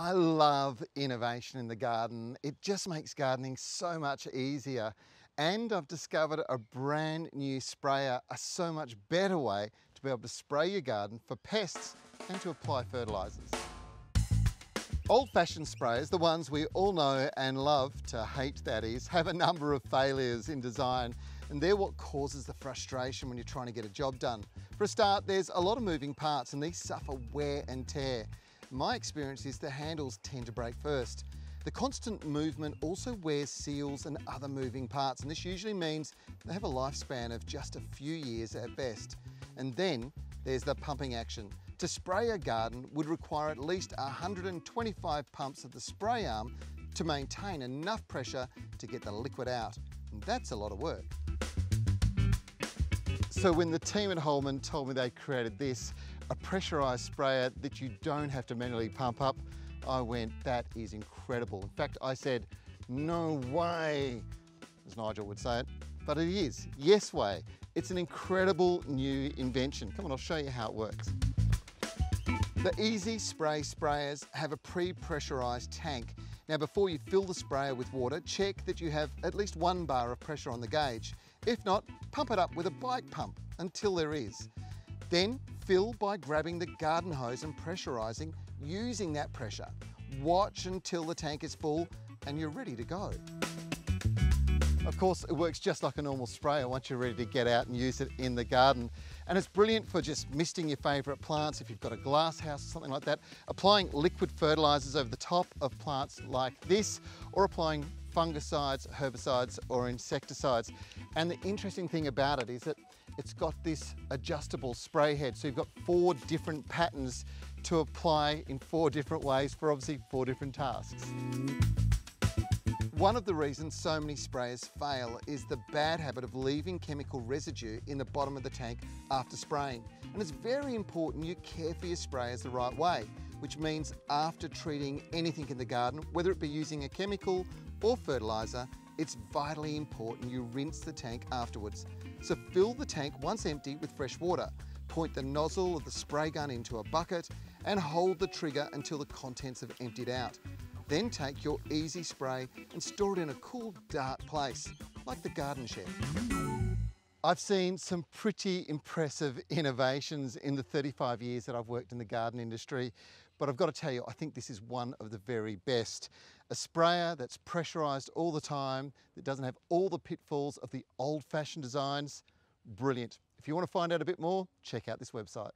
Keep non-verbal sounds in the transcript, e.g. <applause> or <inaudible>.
I love innovation in the garden. It just makes gardening so much easier. And I've discovered a brand new sprayer, a so much better way to be able to spray your garden for pests and to apply fertilisers. Old-fashioned sprayers, the ones we all know and love to hate that is, have a number of failures in design and they're what causes the frustration when you're trying to get a job done. For a start, there's a lot of moving parts and these suffer wear and tear. My experience is the handles tend to break first. The constant movement also wears seals and other moving parts, and this usually means they have a lifespan of just a few years at best. And then there's the pumping action. To spray a garden would require at least 125 pumps of the spray arm to maintain enough pressure to get the liquid out. And that's a lot of work. So when the team at Holman told me they created this, a pressurized sprayer that you don't have to manually pump up, I went, that is incredible. In fact, I said, no way, as Nigel would say it, but it is, yes way. It's an incredible new invention. Come on, I'll show you how it works. The EzySpray sprayers have a pre-pressurized tank. Now before you fill the sprayer with water, check that you have at least one bar of pressure on the gauge. If not, pump it up with a bike pump until there is. Then fill by grabbing the garden hose and pressurising using that pressure. Watch until the tank is full and you're ready to go. Of course, it works just like a normal sprayer once you're ready to get out and use it in the garden. And it's brilliant for just misting your favourite plants if you've got a glass house or something like that. Applying liquid fertilisers over the top of plants like this, or applying fungicides, herbicides or insecticides. And the interesting thing about it is that it's got this adjustable spray head. So you've got four different patterns to apply in four different ways for obviously four different tasks. One of the reasons so many sprayers fail is the bad habit of leaving chemical residue in the bottom of the tank after spraying. And it's very important you care for your sprayers the right way, which means after treating anything in the garden, whether it be using a chemical or fertiliser, it's vitally important you rinse the tank afterwards. So fill the tank once empty with fresh water. Point the nozzle of the spray gun into a bucket and hold the trigger until the contents have emptied out. Then take your EzySpray and store it in a cool, dark place, like the garden shed. I've seen some pretty impressive <laughs> innovations in the 35 years that I've worked in the garden industry, but I've got to tell you, I think this is one of the very best. A sprayer that's pressurized all the time, that doesn't have all the pitfalls of the old fashioned designs, brilliant. If you want to find out a bit more, check out this website.